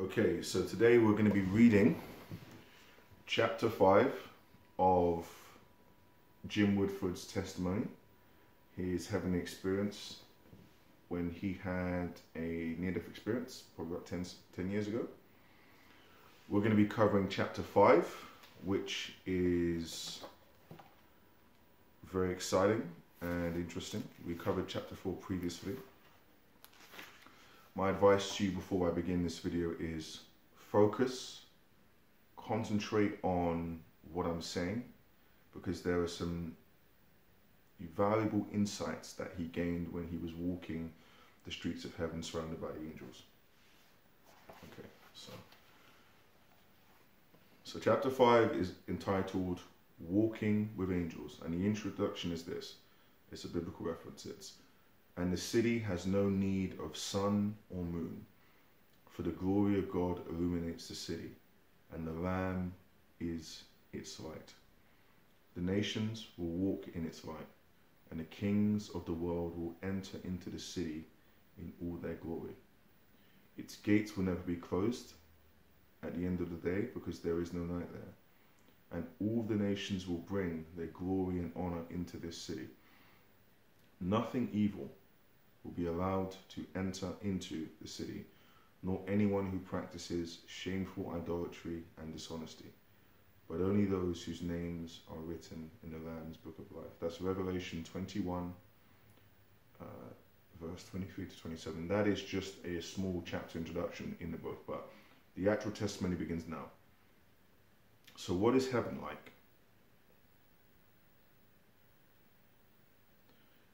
Okay, so today we're going to be reading chapter 5 of Jim Woodford's testimony, his heavenly experience when he had a near death experience, probably about 10, 10 years ago. We're going to be covering chapter 5, which is very exciting and interesting. We covered chapter 4 previously. My advice to you before I begin this video is focus, concentrate on what I'm saying, because there are some valuable insights that he gained when he was walking the streets of heaven surrounded by angels. Okay, so so chapter 5 is entitled Walking with Angels, and the introduction is this. It's a biblical reference. It's and the city has no need of sun or moon, for the glory of God illuminates the city, and the Lamb is its light. The nations will walk in its light, and the kings of the world will enter into the city in all their glory. Its gates will never be closed at the end of the day, because there is no night there. And all the nations will bring their glory and honor into this city. Nothing evil will be allowed to enter into the city, nor anyone who practices shameful idolatry and dishonesty, but only those whose names are written in the Lamb's Book of Life. That's Revelation 21, uh, verse 23 to 27. That is just a small chapter introduction in the book, but the actual testimony begins now. So, what is heaven like?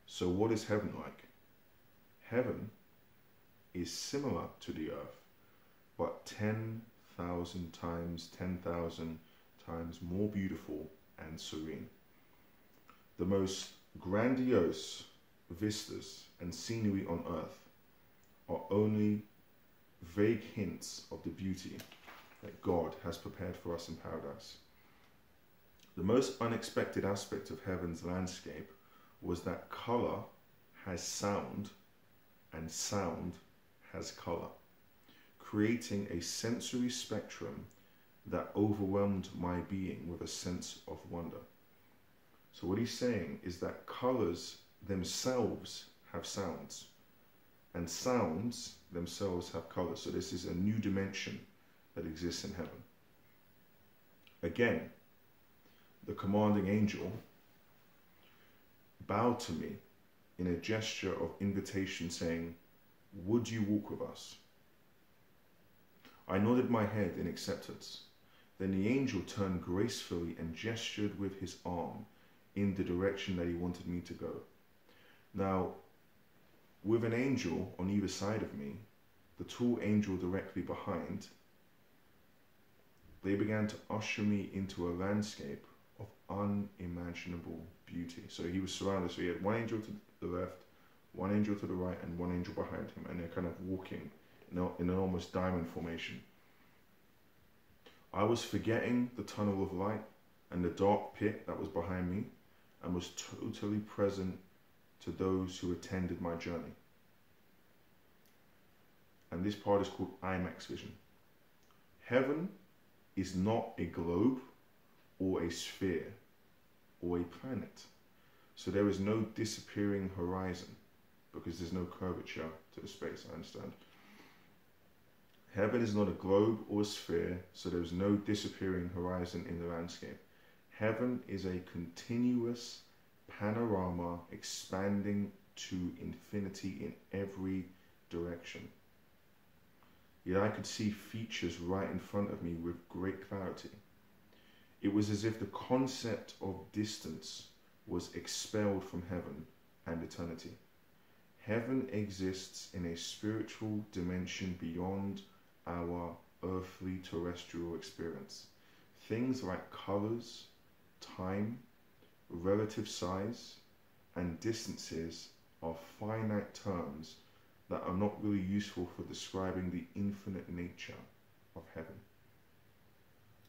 So, what is heaven like? Heaven is similar to the earth, but 10,000 times 10,000 times more beautiful and serene. The most grandiose vistas and scenery on earth are only vague hints of the beauty that God has prepared for us in paradise. The most unexpected aspect of heaven's landscape was that color has sound and sound has color, creating a sensory spectrum that overwhelmed my being with a sense of wonder. So, what he's saying is that colors themselves have sounds, and sounds themselves have colors. So, this is a new dimension that exists in heaven. Again, the commanding angel bowed to me in a gesture of invitation, saying, Would you walk with us? I nodded my head in acceptance. Then the angel turned gracefully and gestured with his arm in the direction that he wanted me to go. Now, with an angel on either side of me, the tall angel directly behind, they began to usher me into a landscape of unimaginable beauty. So he was surrounded. So he had one angel to the left, one angel to the right, and one angel behind him, and they're kind of walking in, in an almost diamond formation. I was forgetting the tunnel of light and the dark pit that was behind me, and was totally present to those who attended my journey. And this part is called IMAX vision. Heaven is not a globe or a sphere or a planet. So there is no disappearing horizon because there's no curvature to the space, I understand. Heaven is not a globe or a sphere, so there's no disappearing horizon in the landscape. Heaven is a continuous panorama expanding to infinity in every direction. Yet I could see features right in front of me with great clarity. It was as if the concept of distance was expelled from heaven and eternity. Heaven exists in a spiritual dimension beyond our earthly terrestrial experience. Things like colors, time, relative size, and distances are finite terms that are not really useful for describing the infinite nature of heaven.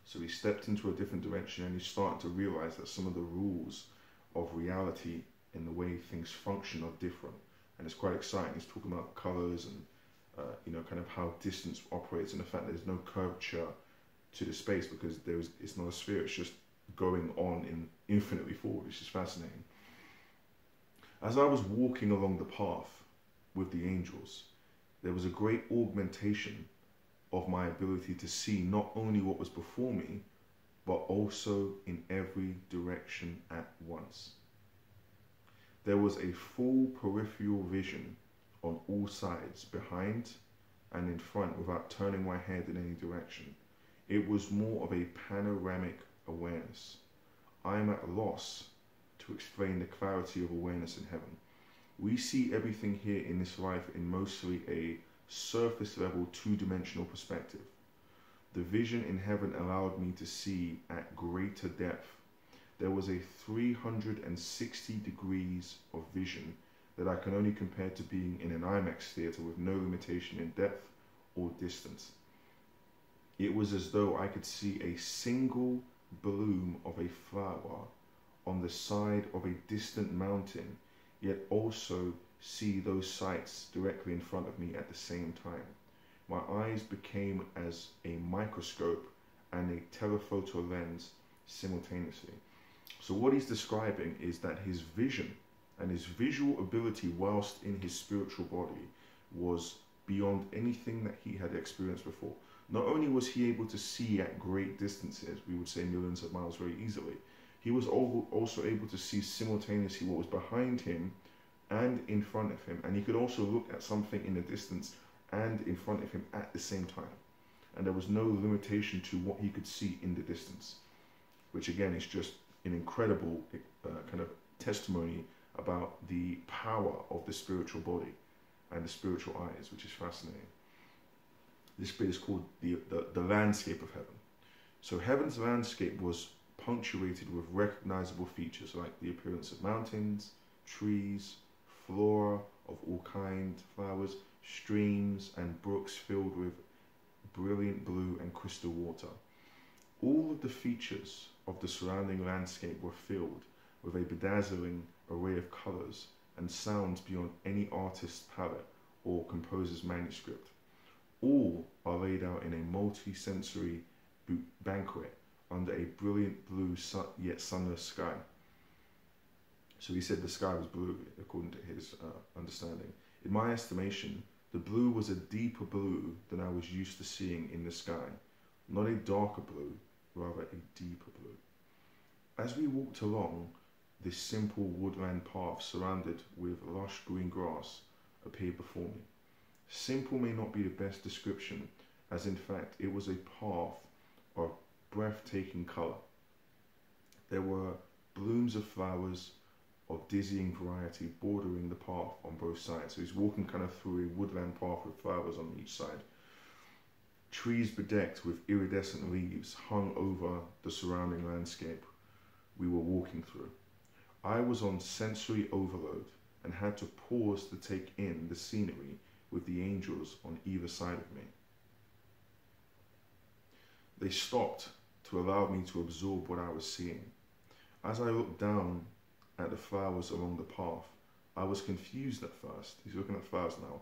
So he stepped into a different dimension and he started to realize that some of the rules of reality in the way things function are different. And it's quite exciting. He's talking about colors and uh, you know, kind of how distance operates and the fact that there's no curvature to the space because there's it's not a sphere; it's just going on in infinitely forward, which is fascinating. As I was walking along the path with the angels, there was a great augmentation of my ability to see not only what was before me, but also in every direction at once. There was a full peripheral vision on all sides, behind and in front, without turning my head in any direction. It was more of a panoramic awareness. I am at a loss to explain the clarity of awareness in heaven. We see everything here in this life in mostly a surface level, two dimensional perspective. The vision in heaven allowed me to see at greater depth. There was a 360 degrees of vision that I can only compare to being in an IMAX theatre with no limitation in depth or distance. It was as though I could see a single bloom of a flower on the side of a distant mountain, yet also see those sights directly in front of me at the same time. My eyes became as a microscope and a telephoto lens simultaneously. So, what he's describing is that his vision and his visual ability, whilst in his spiritual body, was beyond anything that he had experienced before. Not only was he able to see at great distances, we would say millions of miles very easily, he was also able to see simultaneously what was behind him and in front of him. And he could also look at something in the distance and in front of him at the same time. And there was no limitation to what he could see in the distance, which again is just an incredible uh, kind of testimony about the power of the spiritual body and the spiritual eyes, which is fascinating. This bit is called the, the, the landscape of heaven. So heaven's landscape was punctuated with recognizable features like the appearance of mountains, trees, flora of all kinds, flowers, streams, and brooks filled with brilliant blue and crystal water. All of the features of the surrounding landscape were filled with a bedazzling array of colours and sounds beyond any artist's palette or composer's manuscript. All are laid out in a multi-sensory banquet under a brilliant blue sun, yet sunless sky. So he said the sky was blue, according to his uh, understanding. In my estimation, the blue was a deeper blue than I was used to seeing in the sky. Not a darker blue, rather a deeper blue. As we walked along, this simple woodland path surrounded with lush green grass appeared before me. Simple may not be the best description, as in fact it was a path of breathtaking colour. There were blooms of flowers of dizzying variety bordering the path on both sides. So he's walking kind of through a woodland path with flowers on each side. Trees bedecked with iridescent leaves hung over the surrounding landscape we were walking through. I was on sensory overload and had to pause to take in the scenery with the angels on either side of me. They stopped to allow me to absorb what I was seeing. As I looked down at the flowers along the path, I was confused at first. He's looking at flowers now.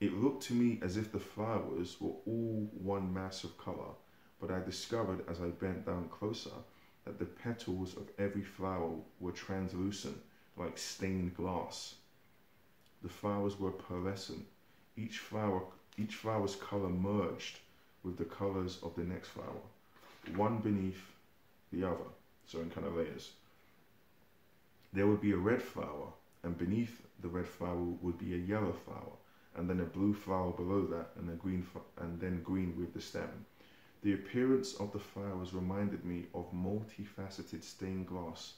It looked to me as if the flowers were all one mass of colour, but I discovered as I bent down closer that the petals of every flower were translucent, like stained glass. The flowers were pearlescent. Each flower, each flower's color merged with the colors of the next flower, one beneath the other, so in kind of layers. There would be a red flower, and beneath the red flower would be a yellow flower, and then a blue flower below that, and a green, and then green with the stem. The appearance of the flowers reminded me of multifaceted stained glass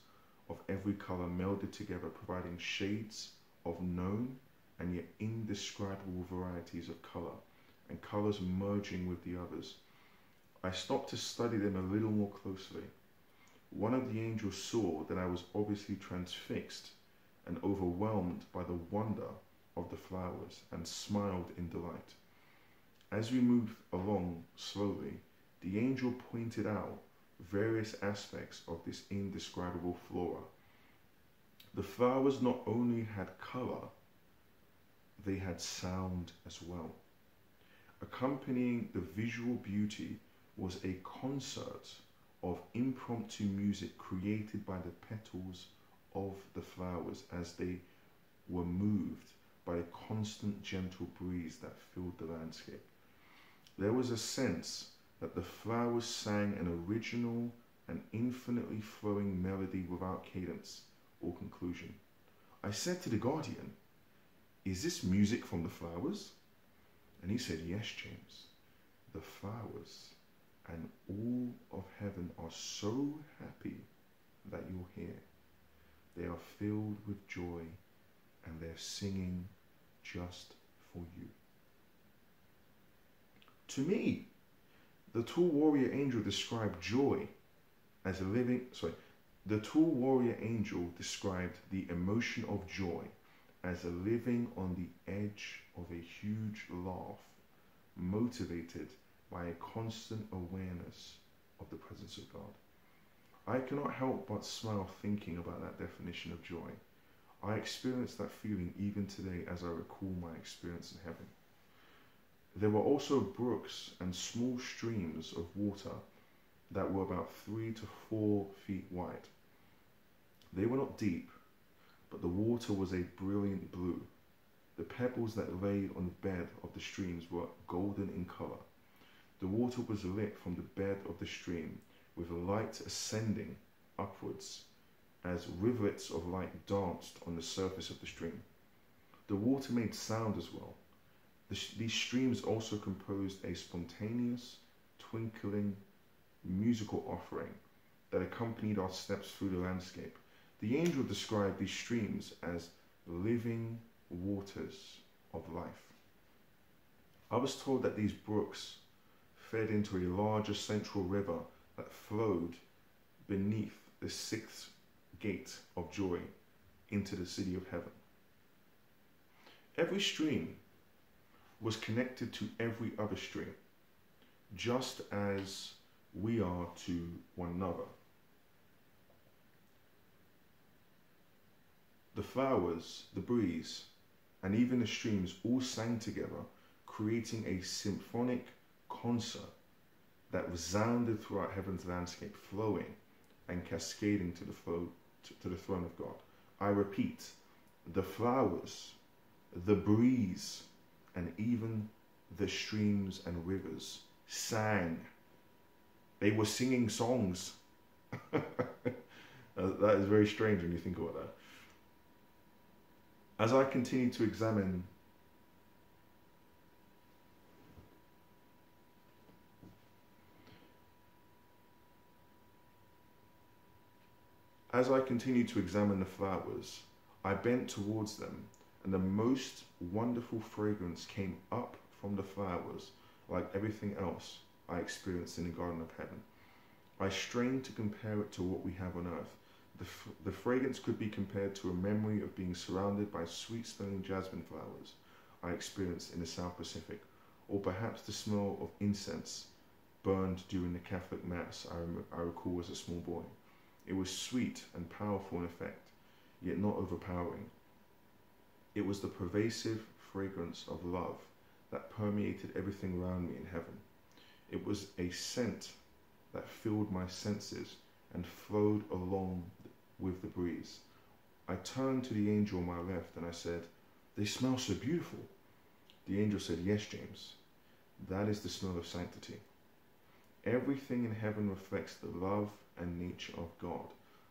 of every color melded together, providing shades of known and yet indescribable varieties of color, and colors merging with the others. I stopped to study them a little more closely. One of the angels saw that I was obviously transfixed and overwhelmed by the wonder of the flowers and smiled in delight. As we moved along slowly, the angel pointed out various aspects of this indescribable flora. The flowers not only had color, they had sound as well. Accompanying the visual beauty was a concert of impromptu music created by the petals of the flowers as they were moved by a constant gentle breeze that filled the landscape. There was a sense that the flowers sang an original and infinitely flowing melody without cadence or conclusion. I said to the guardian, Is this music from the flowers? And he said, Yes, James. The flowers and all of heaven are so happy that you're here. They are filled with joy and they're singing just for you. To me, the tall warrior angel described joy as a living, sorry, the tall warrior angel described the emotion of joy as a living on the edge of a huge laugh, motivated by a constant awareness of the presence of God. I cannot help but smile thinking about that definition of joy. I experience that feeling even today as I recall my experience in heaven. There were also brooks and small streams of water that were about three to four feet wide. They were not deep, but the water was a brilliant blue. The pebbles that lay on the bed of the streams were golden in color. The water was lit from the bed of the stream with light ascending upwards as rivulets of light danced on the surface of the stream. The water made sound as well. The, these streams also composed a spontaneous, twinkling, musical offering that accompanied our steps through the landscape. The angel described these streams as living waters of life. I was told that these brooks fed into a larger central river that flowed beneath the sixth gate of joy into the city of heaven. Every stream was connected to every other stream, just as we are to one another. The flowers, the breeze, and even the streams all sang together, creating a symphonic that resounded throughout heaven's landscape, flowing and cascading to the, to, to the throne of God. I repeat, the flowers, the breeze, and even the streams and rivers sang. They were singing songs. Uh, that is very strange when you think about that. As I continue to examine As I continued to examine the flowers, I bent towards them, and the most wonderful fragrance came up from the flowers, like everything else I experienced in the Garden of Heaven. I strained to compare it to what we have on earth. The, the fragrance could be compared to a memory of being surrounded by sweet smelling jasmine flowers I experienced in the South Pacific, or perhaps the smell of incense burned during the Catholic Mass I, I recall as a small boy. It was sweet and powerful in effect, yet not overpowering. It was the pervasive fragrance of love that permeated everything around me in heaven. It was a scent that filled my senses and flowed along with the breeze. I turned to the angel on my left and I said, They smell so beautiful. The angel said, Yes, James, that is the smell of sanctity. Everything in heaven reflects the love and nature of God,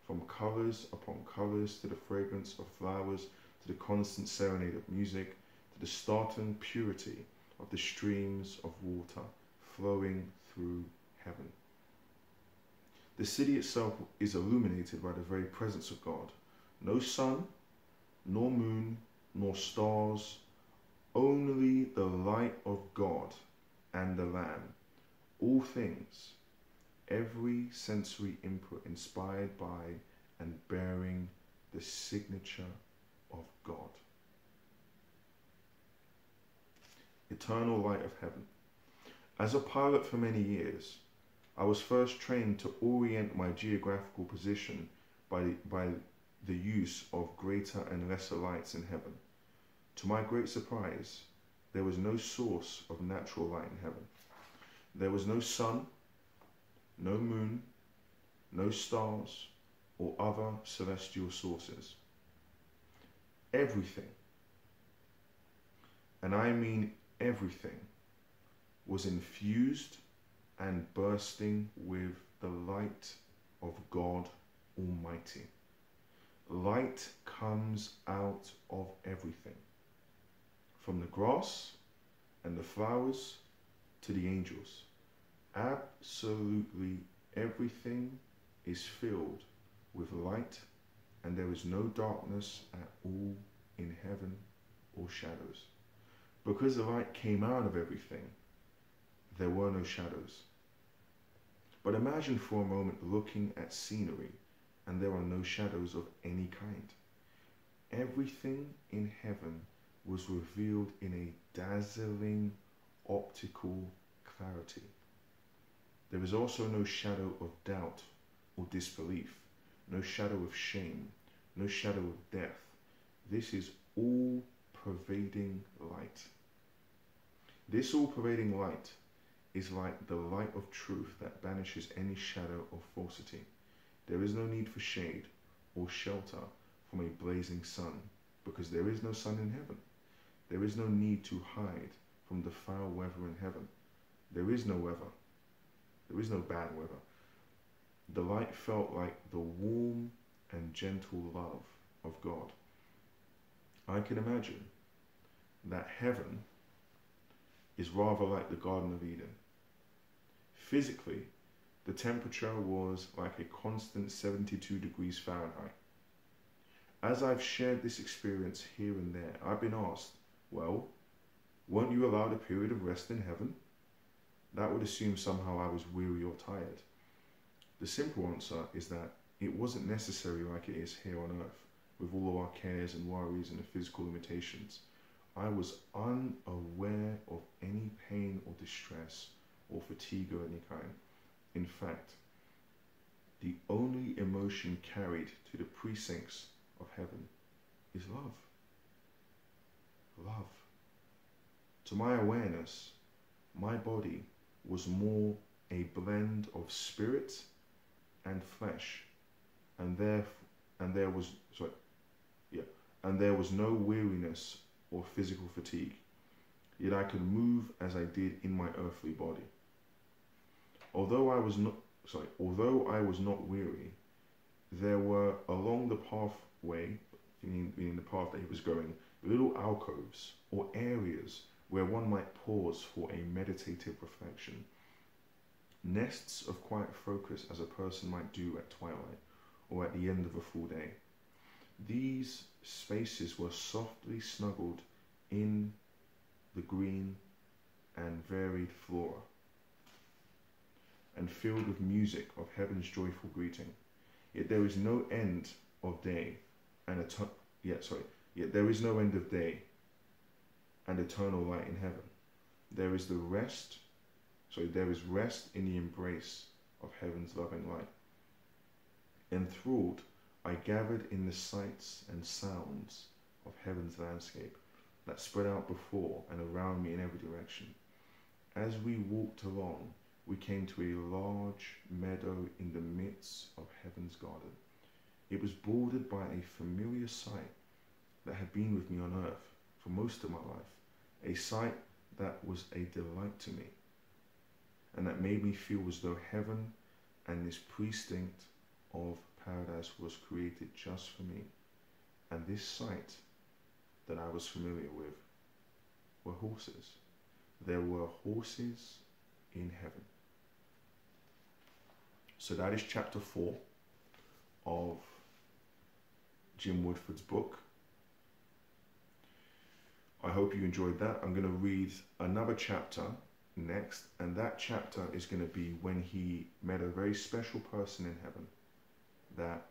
from colors upon colors to the fragrance of flowers to the constant serenade of music to the startling purity of the streams of water flowing through heaven. The city itself is illuminated by the very presence of God. No sun, nor moon, nor stars, only the light of God and the Lamb. All things every sensory input inspired by and bearing the signature of God. Eternal light of heaven. As a pilot for many years, I was first trained to orient my geographical position by, by the use of greater and lesser lights in heaven. To my great surprise, there was no source of natural light in heaven. There was no sun, no moon, no stars, or other celestial sources. Everything, and I mean everything, was infused and bursting with the light of God Almighty. Light comes out of everything, from the grass and the flowers to the angels. Absolutely everything is filled with light, and there is no darkness at all in heaven or shadows. Because the light came out of everything, there were no shadows. But imagine for a moment looking at scenery and there are no shadows of any kind. Everything in heaven was revealed in a dazzling optical clarity. There is also no shadow of doubt or disbelief, no shadow of shame, no shadow of death. This is all pervading light. This all pervading light is like the light of truth that banishes any shadow of falsity. There is no need for shade or shelter from a blazing sun, because there is no sun in heaven. There is no need to hide from the foul weather in heaven. There is no weather. There is no bad weather. The light felt like the warm and gentle love of God. I can imagine that heaven is rather like the Garden of Eden. Physically, the temperature was like a constant 72 degrees Fahrenheit. As I've shared this experience here and there, I've been asked, well, weren't you allowed a period of rest in heaven? That would assume somehow I was weary or tired. The simple answer is that it wasn't necessary like it is here on earth, with all of our cares and worries and the physical limitations. I was unaware of any pain or distress or fatigue of any kind. In fact, the only emotion carried to the precincts of heaven is love. Love. To my awareness, my body was more a blend of spirit and flesh, and there and there was sorry, yeah, and there was no weariness or physical fatigue. Yet I could move as I did in my earthly body. Although I was not sorry, although I was not weary, there were along the pathway, meaning, meaning the path that he was going, little alcoves or areas where one might pause for a meditative reflection. Nests of quiet focus as a person might do at twilight or at the end of a full day. These spaces were softly snuggled in the green and varied flora and filled with music of heaven's joyful greeting. Yet there is no end of day and et- yet sorry, yet there is no end of day and eternal light in heaven. There is the rest, sorry, there is rest in the embrace of heaven's loving light. Enthralled, I gathered in the sights and sounds of heaven's landscape that spread out before and around me in every direction. As we walked along, we came to a large meadow in the midst of heaven's garden. It was bordered by a familiar sight that had been with me on earth for most of my life, a sight that was a delight to me, and that made me feel as though heaven and this precinct of paradise was created just for me. And this sight that I was familiar with were horses. There were horses in heaven. So that is chapter four of Jim Woodford's book. I hope you enjoyed that. I'm going to read another chapter next, and that chapter is going to be when he met a very special person in heaven. That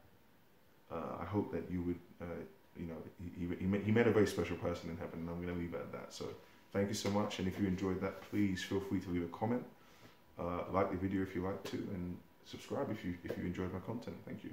uh, I hope that you would, uh, you know, he, he, met, he met a very special person in heaven, and I'm going to leave it at that. So thank you so much, and if you enjoyed that, please feel free to leave a comment, uh, like the video if you like to, and subscribe if you if you enjoyed my content. Thank you.